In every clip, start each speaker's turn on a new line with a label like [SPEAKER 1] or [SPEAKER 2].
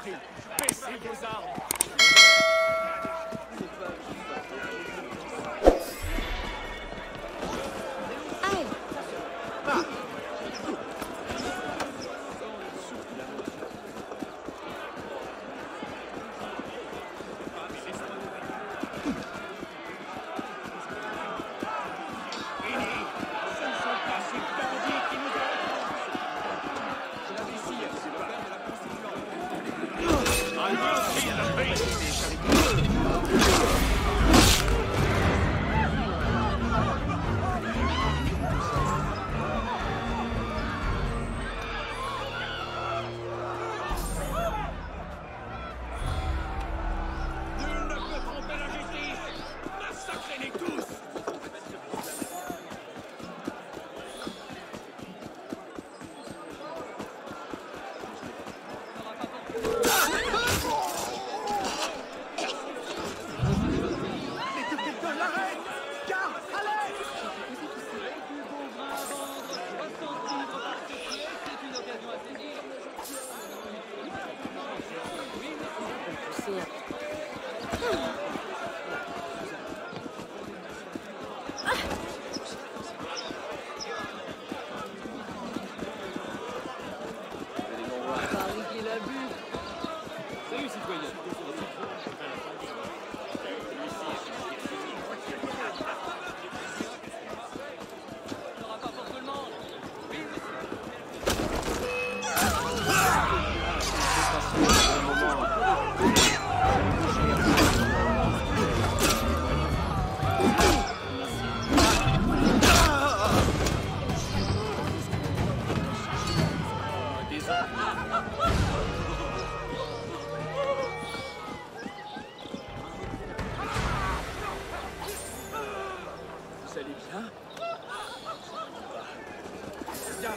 [SPEAKER 1] prie. Baissez vos armes. Salut
[SPEAKER 2] You're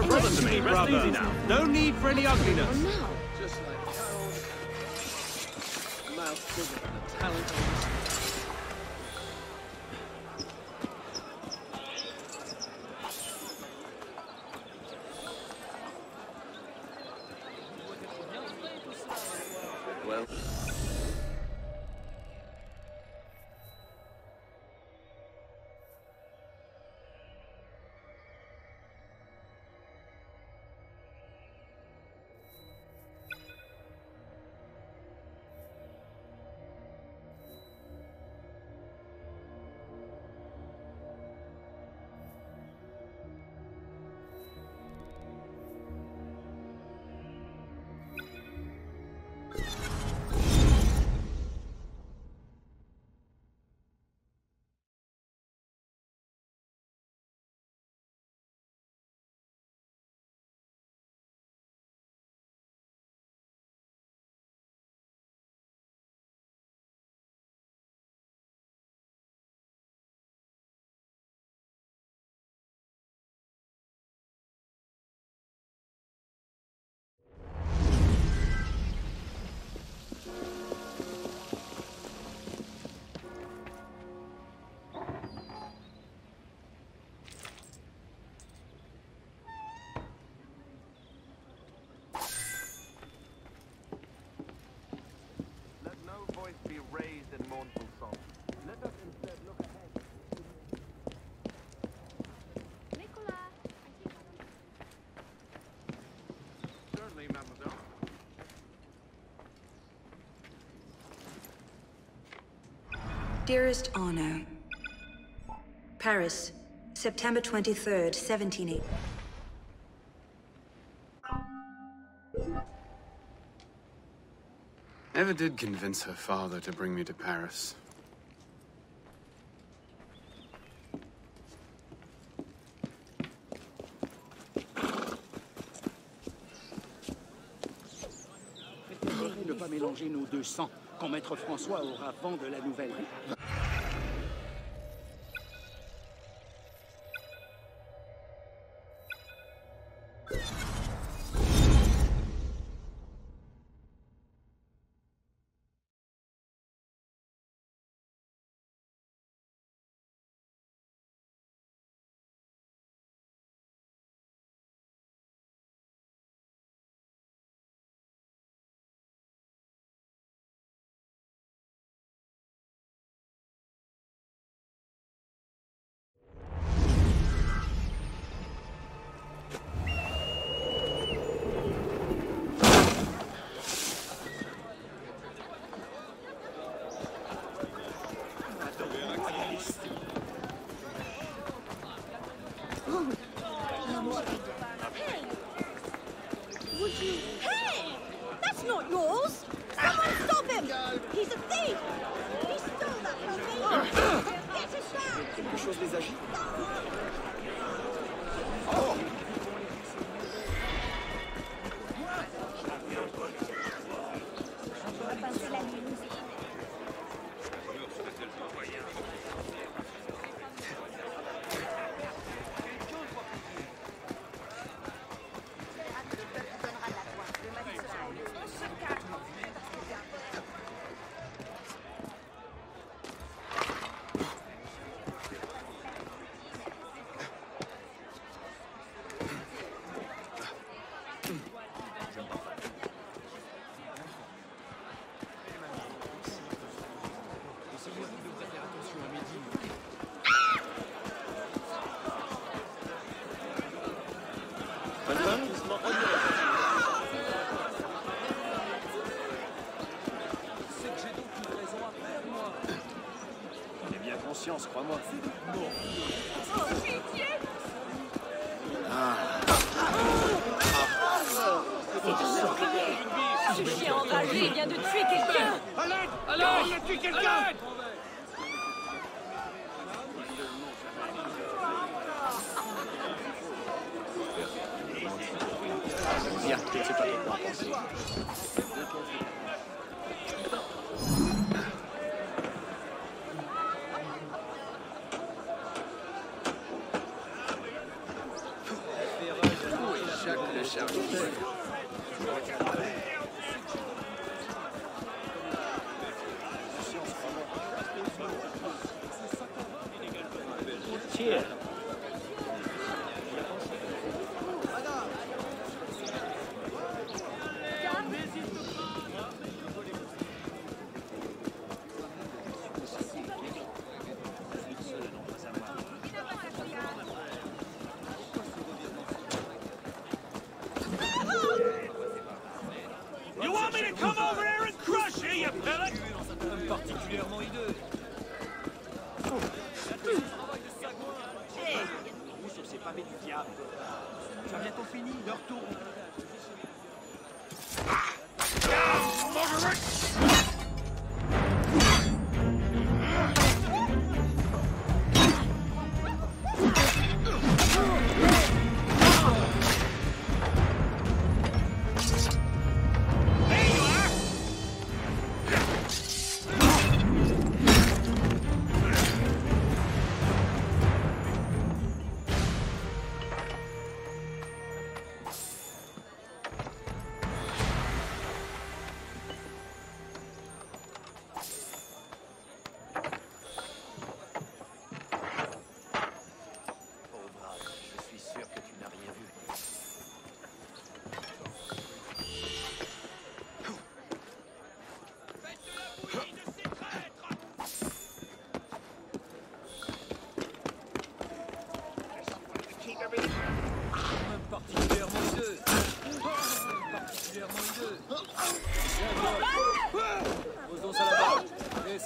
[SPEAKER 2] a brother to me, rest now. No need for any ugliness.
[SPEAKER 1] Oh, than
[SPEAKER 3] raised in mournful song. Let us instead look ahead. Certainly, mademoiselle.
[SPEAKER 4] Dearest Arno, Paris, September 23rd, 1780.
[SPEAKER 5] Never did convince her father to bring me to Paris.
[SPEAKER 6] Ne pas mélanger nos deux sangs quand Maître François aura vent de la nouvelle. Chose les
[SPEAKER 2] conscience, crois-moi.
[SPEAKER 7] Ce chien enragé vient de tuer quelqu'un
[SPEAKER 1] À l'aide Il a tué quelqu'un
[SPEAKER 2] Bien, je ne sais pas trop quoi en penser. Tiens.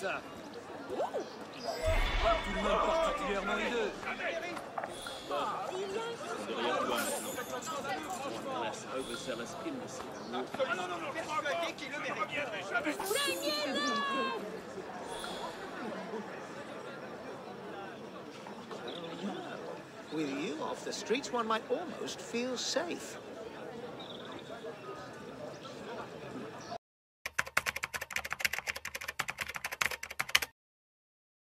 [SPEAKER 6] Ça.
[SPEAKER 2] Tout le monde particulièrement.
[SPEAKER 8] With you off the streets, one might almost feel safe.